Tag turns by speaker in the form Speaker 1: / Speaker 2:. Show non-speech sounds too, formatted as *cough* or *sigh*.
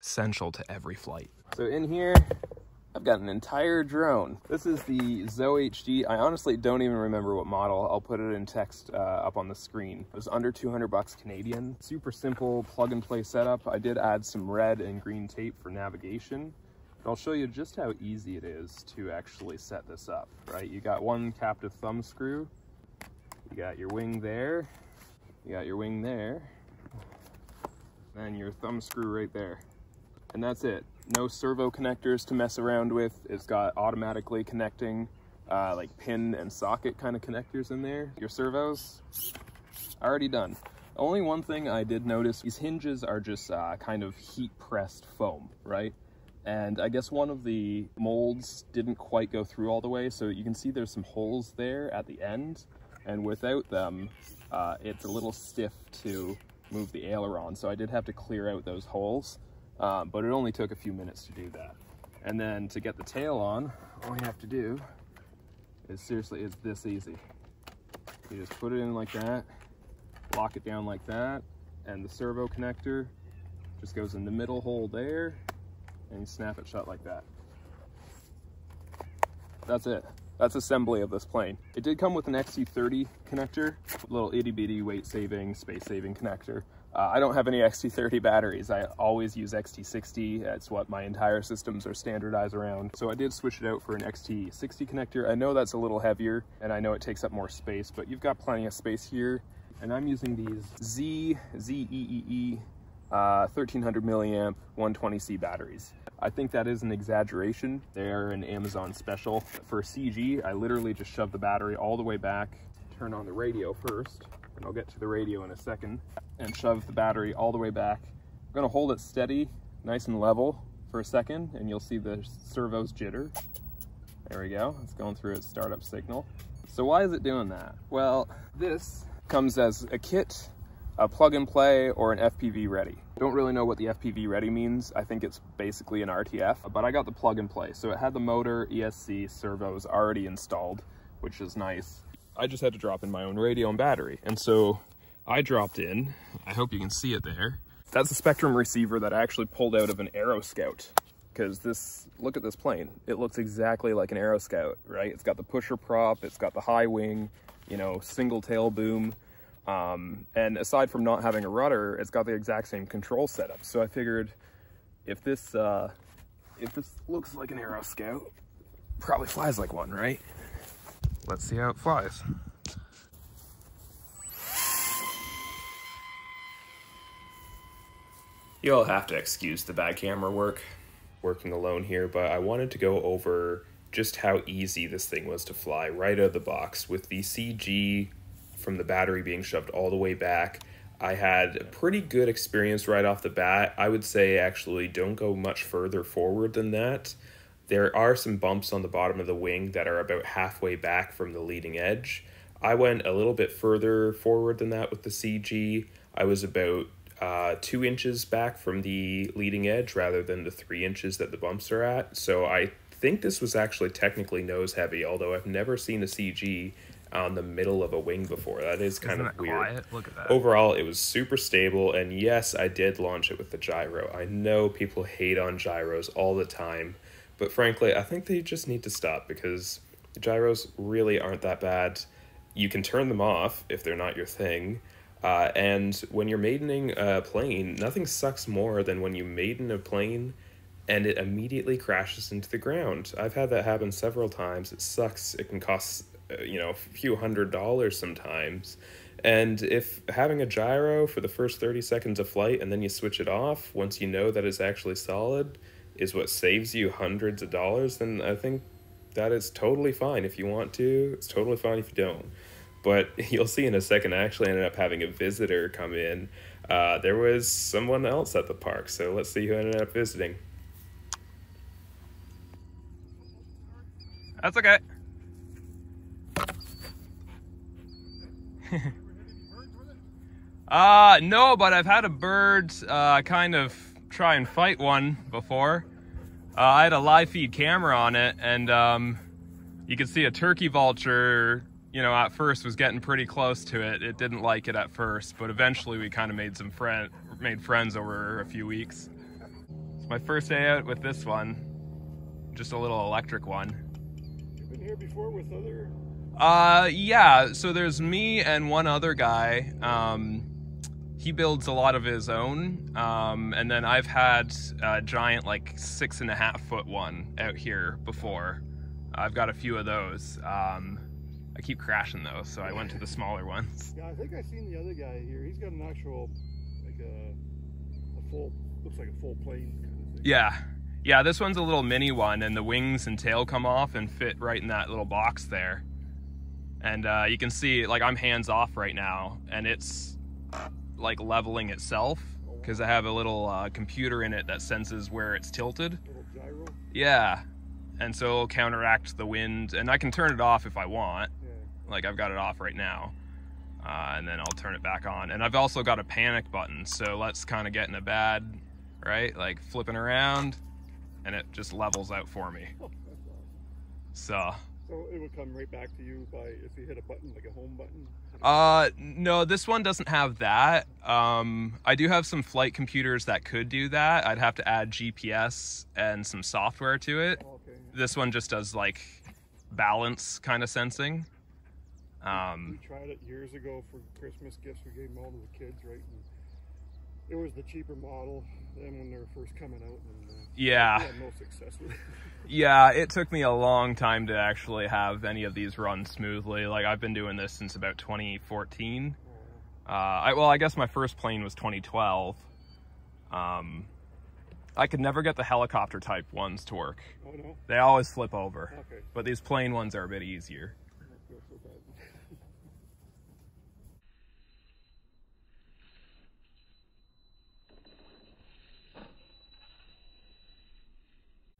Speaker 1: Essential to every flight. So in here, I've got an entire drone. This is the ZoHD. I honestly don't even remember what model. I'll put it in text uh, up on the screen. It was under 200 bucks Canadian. Super simple plug and play setup. I did add some red and green tape for navigation. But I'll show you just how easy it is to actually set this up, right? You got one captive thumb screw. You got your wing there. You got your wing there. And your thumb screw right there. And that's it no servo connectors to mess around with. It's got automatically connecting uh, like pin and socket kind of connectors in there. Your servos, already done. Only one thing I did notice, these hinges are just uh, kind of heat pressed foam, right? And I guess one of the molds didn't quite go through all the way. So you can see there's some holes there at the end. And without them, uh, it's a little stiff to move the aileron. So I did have to clear out those holes um, but it only took a few minutes to do that. And then to get the tail on, all you have to do is seriously, it's this easy. You just put it in like that, lock it down like that, and the servo connector just goes in the middle hole there, and you snap it shut like that. That's it. That's assembly of this plane. It did come with an XT30 connector, little itty bitty weight saving, space saving connector. Uh, I don't have any XT30 batteries. I always use XT60. That's what my entire systems are standardized around. So I did switch it out for an XT60 connector. I know that's a little heavier and I know it takes up more space, but you've got plenty of space here. And I'm using these Z, uh, 1300 milliamp 120C batteries. I think that is an exaggeration. They're an Amazon special. For CG, I literally just shove the battery all the way back, turn on the radio first, and I'll get to the radio in a second, and shove the battery all the way back. I'm gonna hold it steady, nice and level for a second, and you'll see the servos jitter. There we go, it's going through its startup signal. So why is it doing that? Well, this comes as a kit, a plug and play, or an FPV ready. Don't really know what the FPV ready means. I think it's basically an RTF, but I got the plug and play. So it had the motor, ESC, servos already installed, which is nice. I just had to drop in my own radio and battery. And so I dropped in, I hope you can see it there. That's a Spektrum receiver that I actually pulled out of an Aeroscout because this, look at this plane. It looks exactly like an Aeroscout, right? It's got the pusher prop, it's got the high wing, you know, single tail boom. Um, and aside from not having a rudder, it's got the exact same control setup. So I figured if this, uh, if this looks like an Aeroscout, probably flies like one, right? Let's see how it flies. You'll have to excuse the bad camera work working alone here, but I wanted to go over just how easy this thing was to fly right out of the box with the CG from the battery being shoved all the way back. I had a pretty good experience right off the bat. I would say actually don't go much further forward than that. There are some bumps on the bottom of the wing that are about halfway back from the leading edge. I went a little bit further forward than that with the CG. I was about uh, two inches back from the leading edge rather than the three inches that the bumps are at. So I think this was actually technically nose heavy, although I've never seen a CG on the middle of a wing before. That is kind
Speaker 2: Isn't
Speaker 1: of weird.
Speaker 2: quiet? Look at that.
Speaker 1: Overall, it was super stable, and yes, I did launch it with the gyro. I know people hate on gyros all the time, but frankly, I think they just need to stop because gyros really aren't that bad. You can turn them off if they're not your thing. Uh, and when you're maidening a plane, nothing sucks more than when you maiden a plane and it immediately crashes into the ground. I've had that happen several times. It sucks. It can cost, uh, you know, a few hundred dollars sometimes. And if having a gyro for the first 30 seconds of flight and then you switch it off once you know that it's actually solid is what saves you hundreds of dollars, then I think that is totally fine if you want to. It's totally fine if you don't. But *laughs* you'll see in a second, I actually ended up having a visitor come in. Uh, there was someone else at the park, so let's see who ended up visiting.
Speaker 2: That's okay. *laughs* uh, no, but I've had a bird uh, kind of try and fight one before. Uh, I had a live feed camera on it, and um, you could see a turkey vulture, you know, at first was getting pretty close to it. It didn't like it at first, but eventually we kind of made some friend made friends over a few weeks.
Speaker 1: It's my first day out with this one. Just a little electric one.
Speaker 3: You've been here before with other.
Speaker 1: Uh, yeah. So there's me and one other guy. Um, he builds a lot of his own. Um, and then I've had a giant, like six and a half foot one out here before. I've got a few of those. Um, I keep crashing those, so I went to the smaller ones.
Speaker 3: Yeah, I think I've seen the other guy here. He's got an actual, like a, a full, looks like a full plane kind of thing.
Speaker 1: Yeah. Yeah, this one's a little mini one, and the wings and tail come off and fit right in that little box there. And uh, you can see, like, I'm hands off right now, and it's like leveling itself because I have a little uh, computer in it that senses where it's tilted. Yeah. And so it'll counteract the wind, and I can turn it off if I want. Like, I've got it off right now. Uh, and then I'll turn it back on. And I've also got a panic button, so let's kind of get in a bad, right? Like flipping around, and it just levels out for me. *laughs* So,
Speaker 3: So it would come right back to you by if you hit a button like a home button.
Speaker 1: uh, no, this one doesn't have that. Um, I do have some flight computers that could do that. I'd have to add GPS and some software to it.
Speaker 3: Oh, okay.
Speaker 1: This one just does like balance kind of sensing. Um,
Speaker 3: we tried it years ago for Christmas gifts. We gave them all to the kids, right? And it was the cheaper model. Then when they were first coming out, and uh,
Speaker 1: yeah.
Speaker 3: no success with it. *laughs*
Speaker 1: Yeah, it took me a long time to actually have any of these run smoothly. Like I've been doing this since about 2014. Uh, I, well, I guess my first plane was 2012. Um, I could never get the helicopter type ones to work.
Speaker 3: oh no.
Speaker 1: They always flip over.
Speaker 3: Okay.
Speaker 1: But these plane ones are a bit easier.